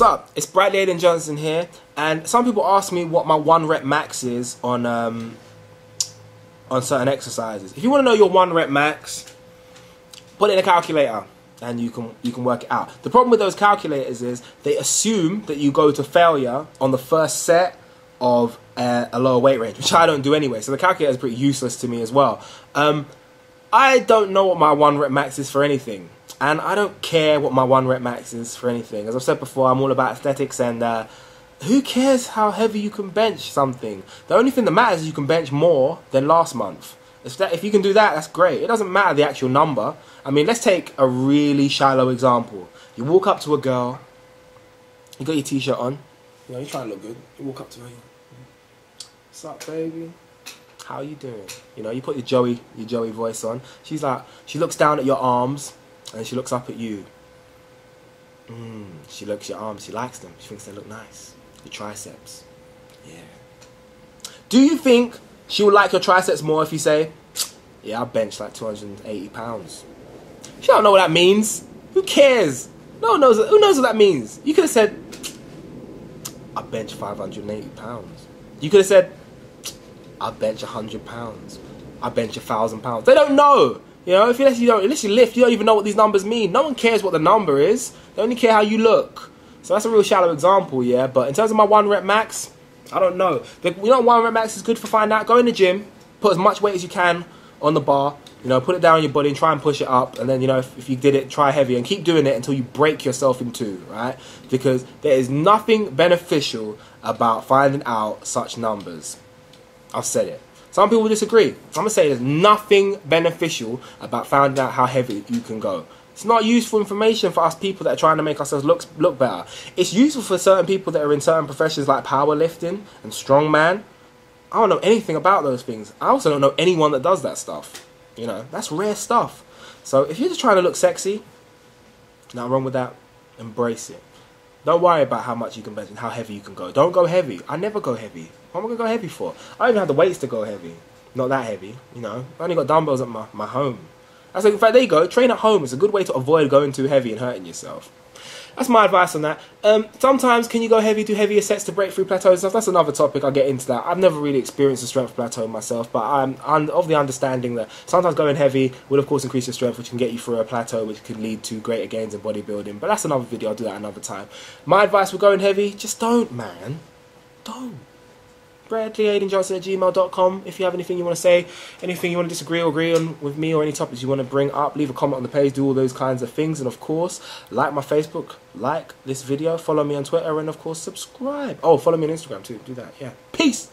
up? It's Bradley Aidan Johnson here, and some people ask me what my one rep max is on um, on certain exercises. If you want to know your one rep max, put it in a calculator and you can you can work it out. The problem with those calculators is they assume that you go to failure on the first set of uh, a lower weight range, which I don't do anyway. So the calculator is pretty useless to me as well. Um, I don't know what my one rep max is for anything. And I don't care what my one rep max is for anything. As I've said before, I'm all about aesthetics and uh, who cares how heavy you can bench something? The only thing that matters is you can bench more than last month. If, that, if you can do that, that's great. It doesn't matter the actual number. I mean, let's take a really shallow example. You walk up to a girl, you got your t-shirt on, you know, you're trying to look good. You walk up to her, what's up, baby? How you doing? You know, you put your Joey, your Joey voice on. She's like, she looks down at your arms, and she looks up at you. Mm, she looks your arms, she likes them, she thinks they look nice. Your triceps. Yeah. Do you think she would like your triceps more if you say, yeah, I bench like 280 pounds? She don't know what that means. Who cares? No one knows. Who knows what that means? You could have said, I bench 580 pounds. You could have said, I bench 100 pounds. I bench a thousand pounds. They don't know. You know, if you, unless you don't, unless you lift, you don't even know what these numbers mean. No one cares what the number is. They only care how you look. So that's a real shallow example, yeah. But in terms of my one rep max, I don't know. The, you know, one rep max is good for finding out. Go in the gym, put as much weight as you can on the bar. You know, put it down on your body and try and push it up. And then, you know, if, if you did it, try heavy and keep doing it until you break yourself in two, right? Because there is nothing beneficial about finding out such numbers. I've said it. Some people disagree. I'm gonna say there's nothing beneficial about finding out how heavy you can go. It's not useful information for us people that are trying to make ourselves look look better. It's useful for certain people that are in certain professions like powerlifting and strongman. I don't know anything about those things. I also don't know anyone that does that stuff. You know, that's rare stuff. So if you're just trying to look sexy, nothing wrong with that. Embrace it. Don't worry about how much you can bench and how heavy you can go. Don't go heavy. I never go heavy. What am I going to go heavy for? I don't even have the weights to go heavy. Not that heavy, you know. I only got dumbbells at my, my home. I said, in fact, there you go. Train at home. It's a good way to avoid going too heavy and hurting yourself. That's my advice on that. Um, sometimes can you go heavy, do heavier sets to break through plateaus stuff? That's another topic. I'll get into that. I've never really experienced a strength plateau myself, but I'm, I'm of the understanding that sometimes going heavy will, of course, increase your strength, which can get you through a plateau, which can lead to greater gains in bodybuilding. But that's another video. I'll do that another time. My advice for going heavy, just don't, man. Don't. BradleyAidanJohnson at gmail.com. If you have anything you want to say, anything you want to disagree or agree on with me, or any topics you want to bring up, leave a comment on the page, do all those kinds of things. And of course, like my Facebook, like this video, follow me on Twitter, and of course, subscribe. Oh, follow me on Instagram too. Do that. Yeah. Peace.